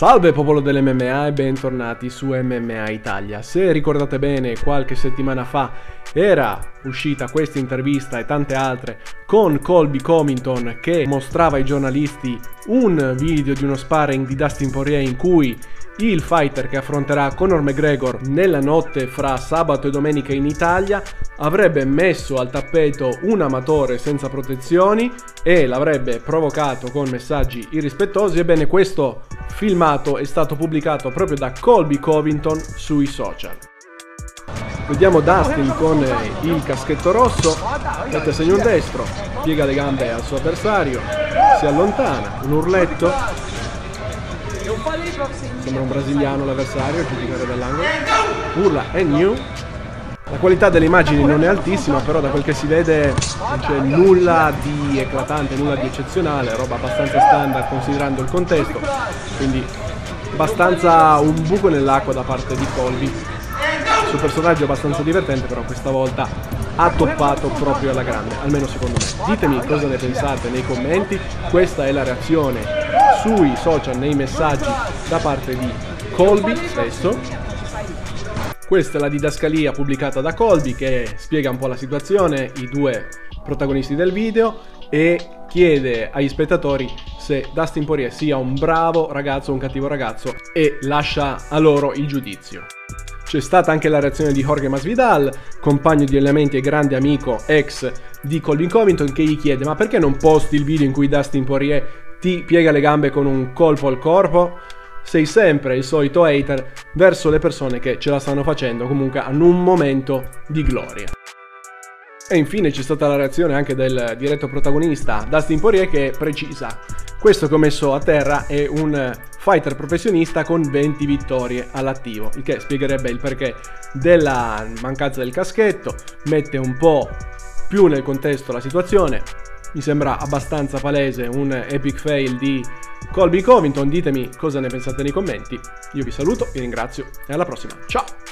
Salve popolo dell'MMA e bentornati su MMA Italia. Se ricordate bene, qualche settimana fa era uscita questa intervista e tante altre con Colby Covington che mostrava ai giornalisti un video di uno sparring di Dustin Poirier in cui il fighter che affronterà Conor McGregor nella notte fra sabato e domenica in Italia avrebbe messo al tappeto un amatore senza protezioni e l'avrebbe provocato con messaggi irrispettosi. Ebbene, questo filmato è stato pubblicato proprio da Colby Covington sui social. Vediamo Dustin con il caschetto rosso, mette segno destro, piega le gambe al suo avversario, si allontana, un urletto, sembra un brasiliano l'avversario, giudicare dall'angolo, urla e new, la qualità delle immagini non è altissima, però da quel che si vede non c'è nulla di eclatante, nulla di eccezionale, roba abbastanza standard considerando il contesto, quindi abbastanza un buco nell'acqua da parte di Colby. Suo personaggio è abbastanza divertente, però questa volta ha toppato proprio alla grande, almeno secondo me. Ditemi cosa ne pensate nei commenti, questa è la reazione sui social, nei messaggi da parte di Colby stesso questa è la didascalia pubblicata da Colby che spiega un po' la situazione, i due protagonisti del video e chiede agli spettatori se Dustin Poirier sia un bravo ragazzo o un cattivo ragazzo e lascia a loro il giudizio. C'è stata anche la reazione di Jorge Masvidal, compagno di allenamenti e grande amico ex di Colby Covington, che gli chiede ma perché non posti il video in cui Dustin Poirier ti piega le gambe con un colpo al corpo? sei sempre il solito hater verso le persone che ce la stanno facendo, comunque hanno un momento di gloria. E infine c'è stata la reazione anche del diretto protagonista Dustin Poirier che precisa questo che ho messo a terra è un fighter professionista con 20 vittorie all'attivo, il che spiegherebbe il perché della mancanza del caschetto, mette un po' più nel contesto la situazione, mi sembra abbastanza palese un epic fail di Colby Covington, ditemi cosa ne pensate nei commenti. Io vi saluto, vi ringrazio e alla prossima. Ciao!